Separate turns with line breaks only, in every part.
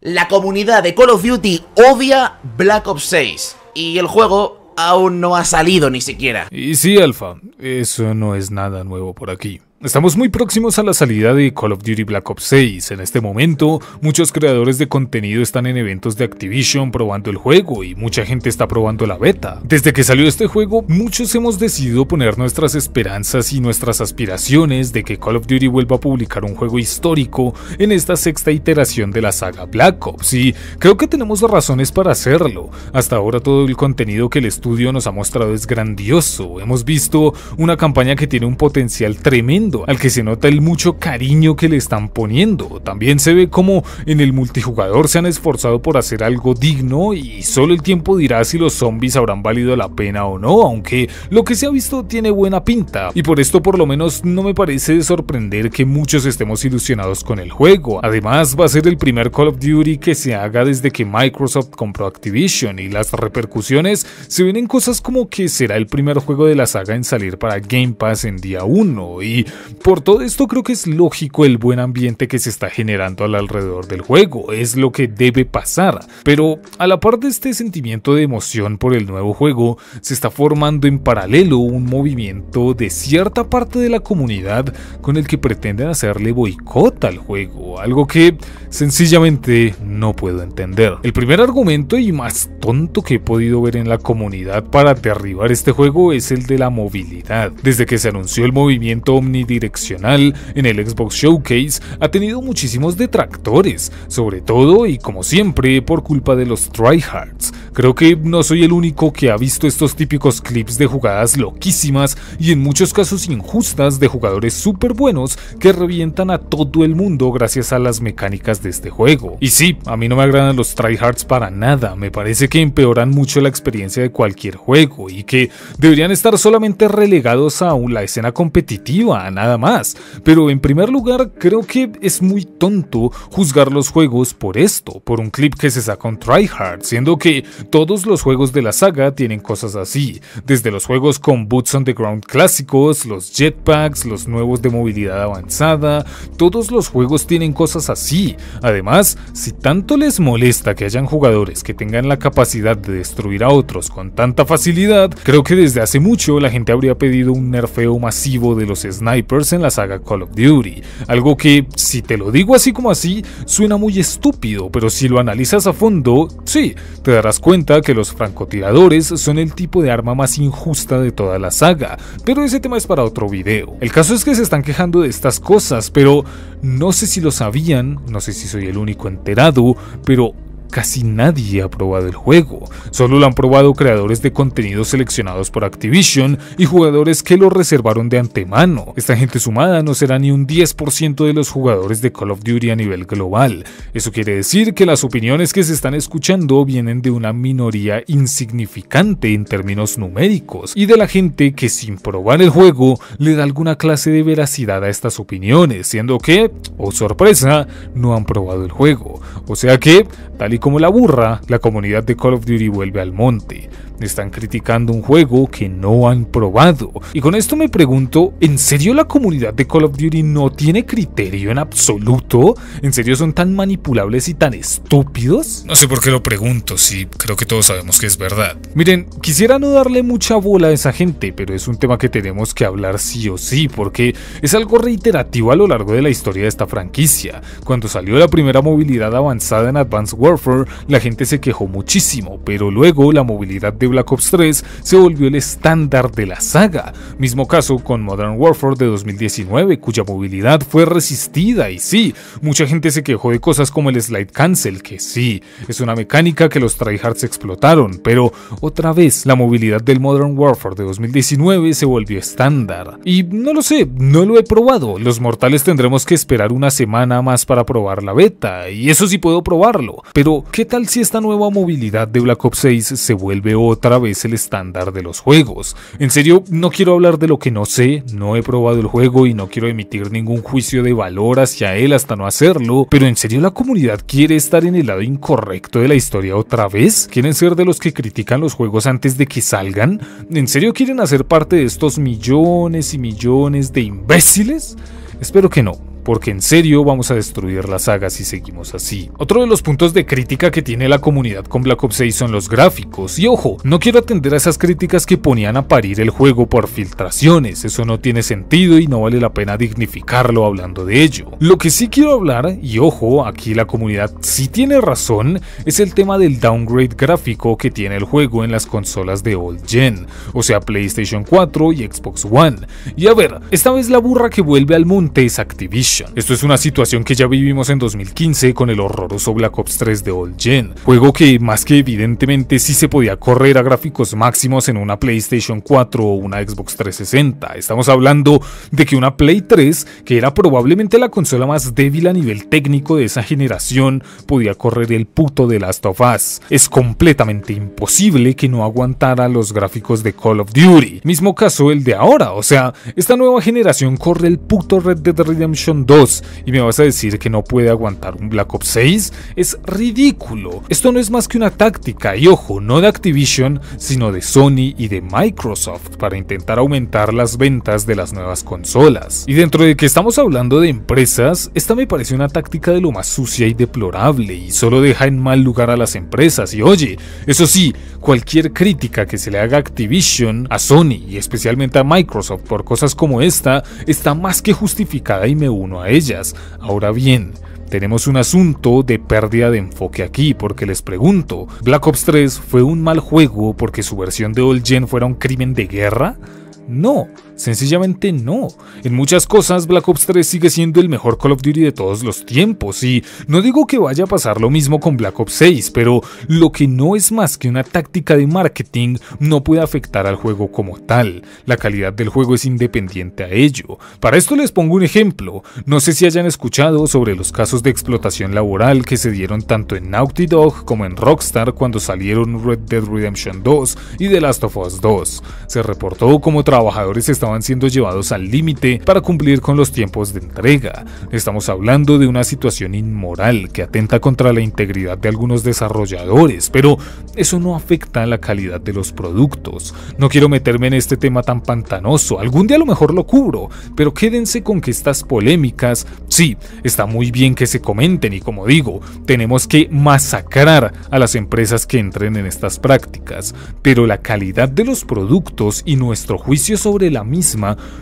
La comunidad de Call of Duty odia Black Ops 6 y el juego aún no ha salido ni siquiera.
Y sí, Alfa, eso no es nada nuevo por aquí. Estamos muy próximos a la salida de Call of Duty Black Ops 6. En este momento, muchos creadores de contenido están en eventos de Activision probando el juego y mucha gente está probando la beta. Desde que salió este juego, muchos hemos decidido poner nuestras esperanzas y nuestras aspiraciones de que Call of Duty vuelva a publicar un juego histórico en esta sexta iteración de la saga Black Ops y creo que tenemos razones para hacerlo. Hasta ahora todo el contenido que el estudio nos ha mostrado es grandioso. Hemos visto una campaña que tiene un potencial tremendo al que se nota el mucho cariño que le están poniendo. También se ve como en el multijugador se han esforzado por hacer algo digno y solo el tiempo dirá si los zombies habrán valido la pena o no, aunque lo que se ha visto tiene buena pinta. Y por esto por lo menos no me parece de sorprender que muchos estemos ilusionados con el juego. Además va a ser el primer Call of Duty que se haga desde que Microsoft compró Activision y las repercusiones se ven en cosas como que será el primer juego de la saga en salir para Game Pass en día 1 y por todo esto creo que es lógico el buen ambiente que se está generando al alrededor del juego, es lo que debe pasar. Pero a la par de este sentimiento de emoción por el nuevo juego, se está formando en paralelo un movimiento de cierta parte de la comunidad con el que pretenden hacerle boicot al juego, algo que sencillamente no puedo entender. El primer argumento y más tonto que he podido ver en la comunidad para derribar este juego es el de la movilidad. Desde que se anunció el movimiento Omni direccional en el Xbox Showcase ha tenido muchísimos detractores, sobre todo y como siempre por culpa de los tryhards. Creo que no soy el único que ha visto estos típicos clips de jugadas loquísimas y en muchos casos injustas de jugadores súper buenos que revientan a todo el mundo gracias a las mecánicas de este juego. Y sí, a mí no me agradan los tryhards para nada, me parece que empeoran mucho la experiencia de cualquier juego y que deberían estar solamente relegados a la escena competitiva, nada más. Pero en primer lugar, creo que es muy tonto juzgar los juegos por esto, por un clip que se saca un tryhard, siendo que todos los juegos de la saga tienen cosas así, desde los juegos con boots on the ground clásicos, los jetpacks, los nuevos de movilidad avanzada, todos los juegos tienen cosas así. Además, si tanto les molesta que hayan jugadores que tengan la capacidad de destruir a otros con tanta facilidad, creo que desde hace mucho la gente habría pedido un nerfeo masivo de los snipers en la saga Call of Duty. Algo que, si te lo digo así como así, suena muy estúpido, pero si lo analizas a fondo, sí, te darás cuenta que los francotiradores son el tipo de arma más injusta de toda la saga, pero ese tema es para otro video. El caso es que se están quejando de estas cosas, pero no sé si lo sabían, no sé si soy el único enterado, pero casi nadie ha probado el juego. Solo lo han probado creadores de contenido seleccionados por Activision y jugadores que lo reservaron de antemano. Esta gente sumada no será ni un 10% de los jugadores de Call of Duty a nivel global. Eso quiere decir que las opiniones que se están escuchando vienen de una minoría insignificante en términos numéricos y de la gente que sin probar el juego le da alguna clase de veracidad a estas opiniones, siendo que, oh sorpresa, no han probado el juego. O sea que, tal y como la burra, la comunidad de Call of Duty vuelve al monte. Están criticando un juego que no han probado. Y con esto me pregunto, ¿en serio la comunidad de Call of Duty no tiene criterio en absoluto? ¿En serio son tan manipulables y tan estúpidos?
No sé por qué lo pregunto, si creo que todos sabemos que es verdad.
Miren, quisiera no darle mucha bola a esa gente, pero es un tema que tenemos que hablar sí o sí, porque es algo reiterativo a lo largo de la historia de esta franquicia. Cuando salió la primera movilidad avanzada en Advanced Warfare, la gente se quejó muchísimo, pero luego la movilidad de Black Ops 3 se volvió el estándar de la saga. Mismo caso con Modern Warfare de 2019, cuya movilidad fue resistida y sí, mucha gente se quejó de cosas como el slide cancel, que sí, es una mecánica que los tryhards explotaron, pero otra vez la movilidad del Modern Warfare de 2019 se volvió estándar. Y no lo sé, no lo he probado, los mortales tendremos que esperar una semana más para probar la beta, y eso sí puedo probarlo, pero ¿qué tal si esta nueva movilidad de Black Ops 6 se vuelve otra vez el estándar de los juegos. En serio, no quiero hablar de lo que no sé, no he probado el juego y no quiero emitir ningún juicio de valor hacia él hasta no hacerlo, pero en serio la comunidad quiere estar en el lado incorrecto de la historia otra vez? ¿Quieren ser de los que critican los juegos antes de que salgan? ¿En serio quieren hacer parte de estos millones y millones de imbéciles? Espero que no porque en serio vamos a destruir la saga si seguimos así. Otro de los puntos de crítica que tiene la comunidad con Black Ops 6 son los gráficos, y ojo, no quiero atender a esas críticas que ponían a parir el juego por filtraciones, eso no tiene sentido y no vale la pena dignificarlo hablando de ello. Lo que sí quiero hablar, y ojo, aquí la comunidad sí tiene razón, es el tema del downgrade gráfico que tiene el juego en las consolas de old gen, o sea PlayStation 4 y Xbox One. Y a ver, esta vez la burra que vuelve al monte es Activision. Esto es una situación que ya vivimos en 2015 con el horroroso Black Ops 3 de old gen, juego que más que evidentemente sí se podía correr a gráficos máximos en una PlayStation 4 o una Xbox 360. Estamos hablando de que una Play 3, que era probablemente la consola más débil a nivel técnico de esa generación, podía correr el puto de Last of Us. Es completamente imposible que no aguantara los gráficos de Call of Duty. Mismo caso el de ahora, o sea, esta nueva generación corre el puto Red Dead Redemption 2 y me vas a decir que no puede aguantar un Black Ops 6? Es ridículo. Esto no es más que una táctica, y ojo, no de Activision, sino de Sony y de Microsoft para intentar aumentar las ventas de las nuevas consolas. Y dentro de que estamos hablando de empresas, esta me parece una táctica de lo más sucia y deplorable y solo deja en mal lugar a las empresas. Y oye, eso sí, cualquier crítica que se le haga a Activision, a Sony y especialmente a Microsoft por cosas como esta está más que justificada y me uno a ellas. Ahora bien, tenemos un asunto de pérdida de enfoque aquí, porque les pregunto, ¿Black Ops 3 fue un mal juego porque su versión de Old Gen fuera un crimen de guerra? No, Sencillamente no. En muchas cosas Black Ops 3 sigue siendo el mejor Call of Duty de todos los tiempos y no digo que vaya a pasar lo mismo con Black Ops 6, pero lo que no es más que una táctica de marketing no puede afectar al juego como tal. La calidad del juego es independiente a ello. Para esto les pongo un ejemplo. No sé si hayan escuchado sobre los casos de explotación laboral que se dieron tanto en Naughty Dog como en Rockstar cuando salieron Red Dead Redemption 2 y The Last of Us 2. Se reportó como trabajadores estaban estaban siendo llevados al límite para cumplir con los tiempos de entrega. Estamos hablando de una situación inmoral que atenta contra la integridad de algunos desarrolladores, pero eso no afecta a la calidad de los productos. No quiero meterme en este tema tan pantanoso, algún día a lo mejor lo cubro, pero quédense con que estas polémicas, sí, está muy bien que se comenten y como digo, tenemos que masacrar a las empresas que entren en estas prácticas, pero la calidad de los productos y nuestro juicio sobre la misma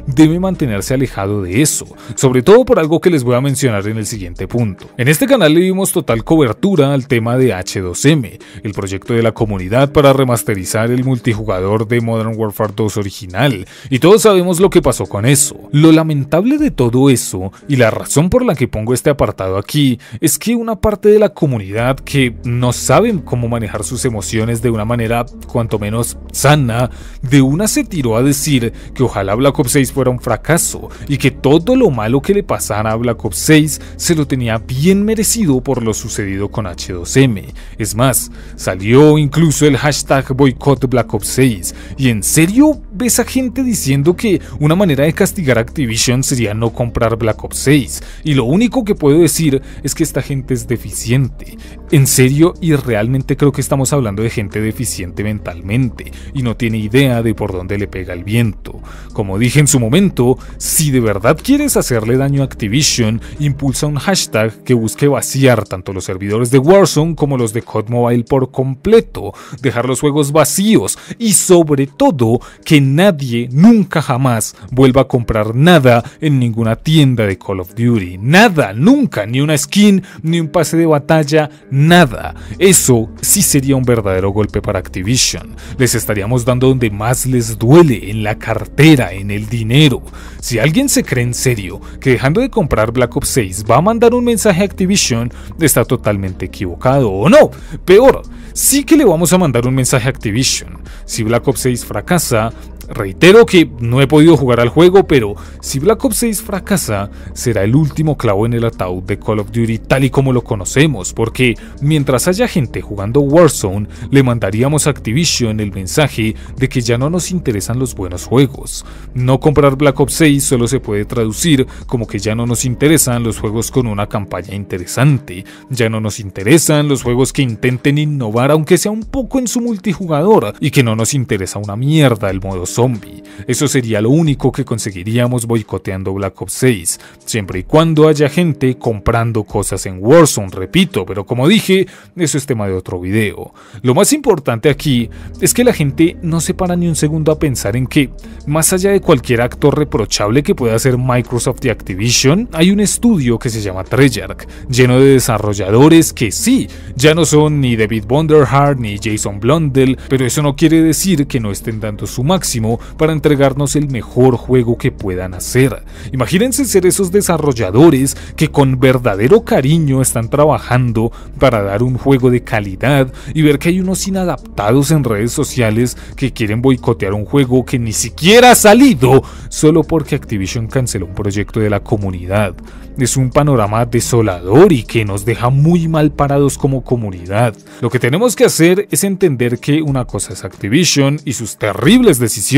debe mantenerse alejado de eso, sobre todo por algo que les voy a mencionar en el siguiente punto. En este canal le dimos total cobertura al tema de H2M, el proyecto de la comunidad para remasterizar el multijugador de Modern Warfare 2 original, y todos sabemos lo que pasó con eso. Lo lamentable de todo eso, y la razón por la que pongo este apartado aquí, es que una parte de la comunidad que no saben cómo manejar sus emociones de una manera cuanto menos sana, de una se tiró a decir que ojalá la Black Ops 6 fuera un fracaso y que todo lo malo que le pasara a Black Ops 6 se lo tenía bien merecido por lo sucedido con H2M. Es más, salió incluso el hashtag boycott Black Ops 6 y en serio ves a gente diciendo que una manera de castigar a Activision sería no comprar Black Ops 6 y lo único que puedo decir es que esta gente es deficiente. En serio y realmente creo que estamos hablando de gente deficiente mentalmente y no tiene idea de por dónde le pega el viento. Como dije en su momento, si de verdad quieres hacerle daño a Activision, impulsa un hashtag que busque vaciar tanto los servidores de Warzone como los de COD Mobile por completo, dejar los juegos vacíos y sobre todo que nadie nunca jamás vuelva a comprar nada en ninguna tienda de Call of Duty. Nada, nunca, ni una skin, ni un pase de batalla, nada. Eso sí sería un verdadero golpe para Activision. Les estaríamos dando donde más les duele, en la cartera en el dinero. Si alguien se cree en serio que dejando de comprar Black Ops 6 va a mandar un mensaje a Activision, está totalmente equivocado. O no, peor, sí que le vamos a mandar un mensaje a Activision. Si Black Ops 6 fracasa, Reitero que no he podido jugar al juego, pero si Black Ops 6 fracasa, será el último clavo en el ataúd de Call of Duty tal y como lo conocemos, porque mientras haya gente jugando Warzone, le mandaríamos a Activision el mensaje de que ya no nos interesan los buenos juegos. No comprar Black Ops 6 solo se puede traducir como que ya no nos interesan los juegos con una campaña interesante, ya no nos interesan los juegos que intenten innovar aunque sea un poco en su multijugador, y que no nos interesa una mierda el modo zombie. Eso sería lo único que conseguiríamos boicoteando Black Ops 6, siempre y cuando haya gente comprando cosas en Warzone, repito, pero como dije, eso es tema de otro video. Lo más importante aquí es que la gente no se para ni un segundo a pensar en que, más allá de cualquier acto reprochable que pueda hacer Microsoft y Activision, hay un estudio que se llama Treyarch, lleno de desarrolladores que sí, ya no son ni David Wonderhart ni Jason Blundell, pero eso no quiere decir que no estén dando su máximo para entregarnos el mejor juego que puedan hacer. Imagínense ser esos desarrolladores que con verdadero cariño están trabajando para dar un juego de calidad y ver que hay unos inadaptados en redes sociales que quieren boicotear un juego que ni siquiera ha salido solo porque Activision canceló un proyecto de la comunidad. Es un panorama desolador y que nos deja muy mal parados como comunidad. Lo que tenemos que hacer es entender que una cosa es Activision y sus terribles decisiones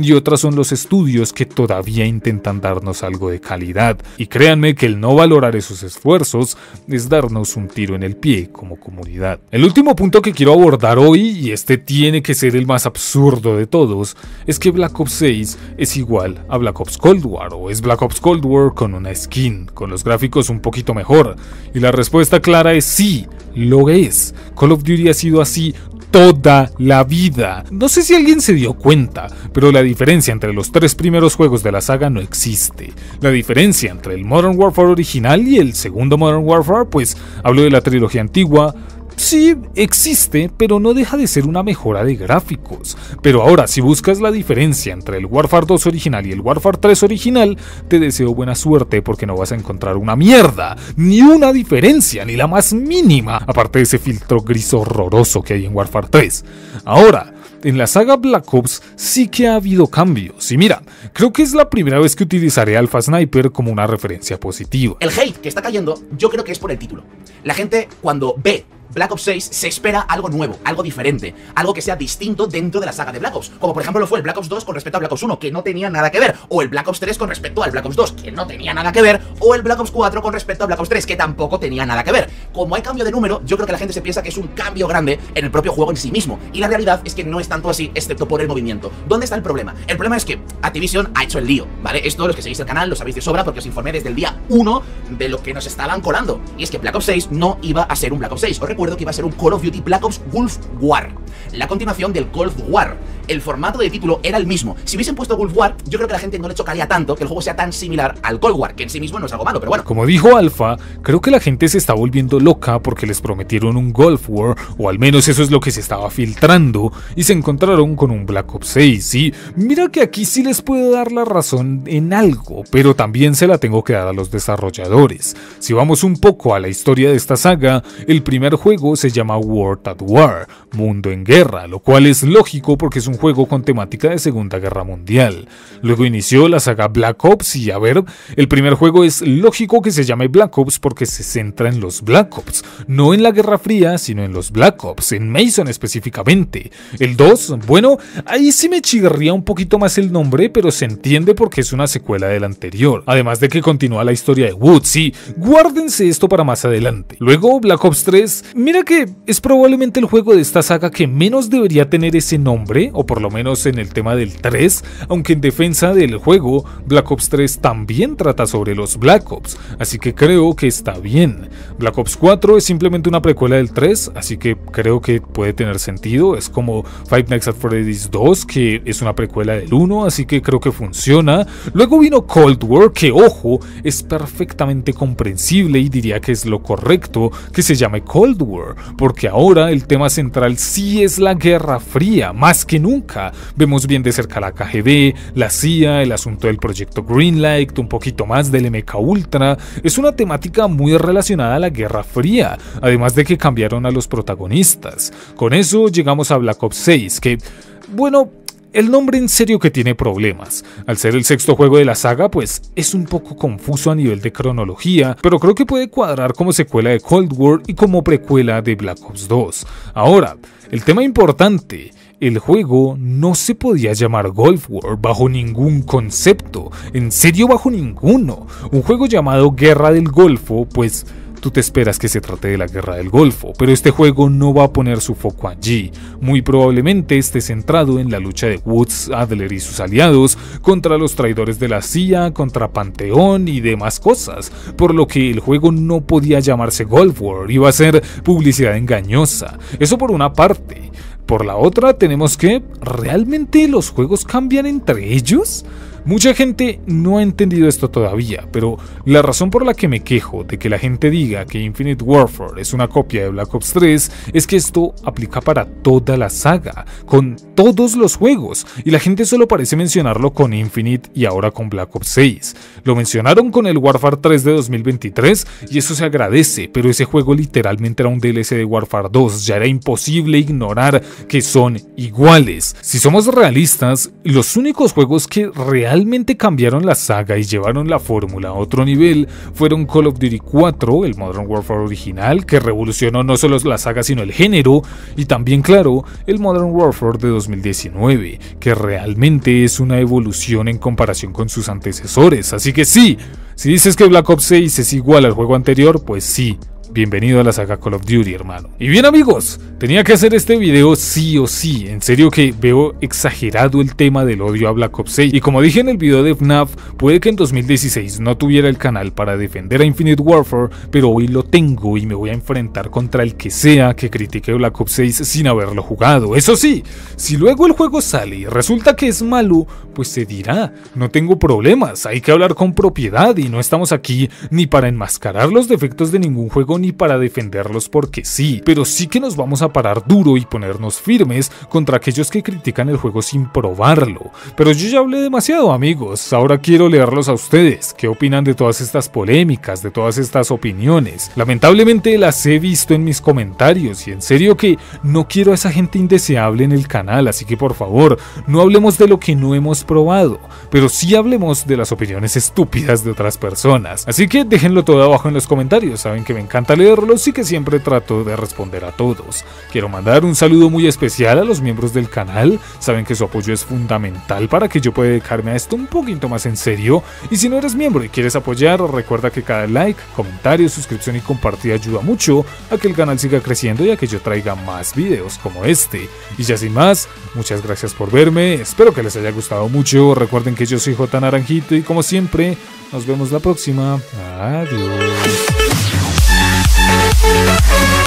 y otras son los estudios que todavía intentan darnos algo de calidad. Y créanme que el no valorar esos esfuerzos es darnos un tiro en el pie como comunidad. El último punto que quiero abordar hoy, y este tiene que ser el más absurdo de todos, es que Black Ops 6 es igual a Black Ops Cold War o es Black Ops Cold War con una skin, con los gráficos un poquito mejor. Y la respuesta clara es sí, lo es. Call of Duty ha sido así toda la vida. No sé si alguien se dio cuenta, pero la diferencia entre los tres primeros juegos de la saga no existe. La diferencia entre el Modern Warfare original y el segundo Modern Warfare, pues hablo de la trilogía antigua, Sí, existe, pero no deja de ser una mejora de gráficos. Pero ahora, si buscas la diferencia entre el Warfare 2 original y el Warfare 3 original, te deseo buena suerte porque no vas a encontrar una mierda, ni una diferencia, ni la más mínima, aparte de ese filtro gris horroroso que hay en Warfare 3. Ahora, en la saga Black Ops sí que ha habido cambios. Y mira, creo que es la primera vez que utilizaré Alpha Sniper como una referencia positiva.
El hate que está cayendo, yo creo que es por el título. La gente, cuando ve Black Ops 6 se espera algo nuevo, algo diferente, algo que sea distinto dentro de la saga de Black Ops, como por ejemplo lo fue el Black Ops 2 con respecto a Black Ops 1, que no tenía nada que ver, o el Black Ops 3 con respecto al Black Ops 2, que no tenía nada que ver, o el Black Ops 4 con respecto a Black Ops 3, que tampoco tenía nada que ver. Como hay cambio de número, yo creo que la gente se piensa que es un cambio grande en el propio juego en sí mismo, y la realidad es que no es tanto así, excepto por el movimiento. ¿Dónde está el problema? El problema es que Activision ha hecho el lío, ¿vale? Esto los que seguís el canal lo sabéis de sobra porque os informé desde el día 1 de lo que nos estaban colando, y es que Black Ops 6 no iba a ser un Black Ops 6, os recuerdo que iba a ser un Call of Duty Black Ops Wolf War, la continuación del Cold War. El formato de título era el mismo. Si hubiesen puesto Wolf War, yo creo que la gente no le chocaría tanto que el juego sea tan similar al Cold War, que en sí mismo no es algo malo, pero bueno.
Como dijo Alpha, creo que la gente se está volviendo loca porque les prometieron un Gulf War, o al menos eso es lo que se estaba filtrando, y se encontraron con un Black Ops 6. Y mira que aquí sí les puedo dar la razón en algo, pero también se la tengo que dar a los desarrolladores. Si vamos un poco a la historia de esta saga, el primer juego se llama World at War, Mundo en Guerra, lo cual es lógico porque es un juego con temática de Segunda Guerra Mundial. Luego inició la saga Black Ops y a ver, el primer juego es lógico que se llame Black Ops porque se centra en los Black Ops, no en la Guerra Fría, sino en los Black Ops, en Mason específicamente. El 2, bueno, ahí sí me chirría un poquito más el nombre, pero se entiende porque es una secuela del anterior. Además de que continúa la historia de Woods y guárdense esto para más adelante. Luego Black Ops 3, mira que es probablemente el juego de esta saga que menos debería tener ese nombre, o por lo menos en el tema del 3, aunque en defensa del juego, Black Ops 3 también trata sobre los Black Ops, así que creo que está bien. Black Ops 4 es simplemente una precuela del 3, así que creo que puede tener sentido, es como Five Nights at Freddy's 2, que es una precuela del 1, así que creo que funciona. Luego vino Cold War, que ojo, es perfectamente comprensible y diría que es lo correcto que se llame Cold War, porque ahora el tema central sí es la Guerra Fría, más que nunca. Vemos bien de cerca la KGB, la CIA, el asunto del proyecto Greenlight, un poquito más del MK Ultra. Es una temática muy relacionada a la Guerra Fría, además de que cambiaron a los protagonistas. Con eso llegamos a Black Ops 6, que, bueno, el nombre en serio que tiene problemas. Al ser el sexto juego de la saga, pues es un poco confuso a nivel de cronología, pero creo que puede cuadrar como secuela de Cold War y como precuela de Black Ops 2. Ahora, el tema importante, el juego no se podía llamar Gulf War bajo ningún concepto, en serio bajo ninguno. Un juego llamado Guerra del Golfo, pues tú te esperas que se trate de la guerra del Golfo, pero este juego no va a poner su foco allí. Muy probablemente esté centrado en la lucha de Woods, Adler y sus aliados contra los traidores de la CIA, contra Panteón y demás cosas, por lo que el juego no podía llamarse Golf War, iba a ser publicidad engañosa. Eso por una parte. Por la otra tenemos que, ¿realmente los juegos cambian entre ellos? Mucha gente no ha entendido esto todavía, pero la razón por la que me quejo de que la gente diga que Infinite Warfare es una copia de Black Ops 3 es que esto aplica para toda la saga, con todos los juegos, y la gente solo parece mencionarlo con Infinite y ahora con Black Ops 6. Lo mencionaron con el Warfare 3 de 2023 y eso se agradece, pero ese juego literalmente era un DLC de Warfare 2, ya era imposible ignorar que son iguales. Si somos realistas, los únicos juegos que realmente realmente cambiaron la saga y llevaron la fórmula a otro nivel fueron Call of Duty 4, el Modern Warfare original, que revolucionó no solo la saga sino el género, y también, claro, el Modern Warfare de 2019, que realmente es una evolución en comparación con sus antecesores. Así que sí, si dices que Black Ops 6 es igual al juego anterior, pues sí, Bienvenido a la saga Call of Duty, hermano. Y bien amigos, tenía que hacer este video sí o sí. En serio que veo exagerado el tema del odio a Black Ops 6. Y como dije en el video de FNAF, puede que en 2016 no tuviera el canal para defender a Infinite Warfare, pero hoy lo tengo y me voy a enfrentar contra el que sea que critique Black Ops 6 sin haberlo jugado. Eso sí, si luego el juego sale y resulta que es malo, pues se dirá, no tengo problemas, hay que hablar con propiedad y no estamos aquí ni para enmascarar los defectos de ningún juego ni para defenderlos porque sí, pero sí que nos vamos a parar duro y ponernos firmes contra aquellos que critican el juego sin probarlo. Pero yo ya hablé demasiado amigos, ahora quiero leerlos a ustedes, qué opinan de todas estas polémicas, de todas estas opiniones. Lamentablemente las he visto en mis comentarios y en serio que no quiero a esa gente indeseable en el canal, así que por favor, no hablemos de lo que no hemos probado, pero sí hablemos de las opiniones estúpidas de otras personas. Así que déjenlo todo abajo en los comentarios, saben que me encanta leerlos y que siempre trato de responder a todos. Quiero mandar un saludo muy especial a los miembros del canal, saben que su apoyo es fundamental para que yo pueda dedicarme a esto un poquito más en serio. Y si no eres miembro y quieres apoyar, recuerda que cada like, comentario, suscripción y compartida ayuda mucho a que el canal siga creciendo y a que yo traiga más videos como este. Y ya sin más, muchas gracias por verme, espero que les haya gustado mucho, recuerden que yo soy J Naranjito y como siempre, nos vemos la próxima. Adiós. Thank you.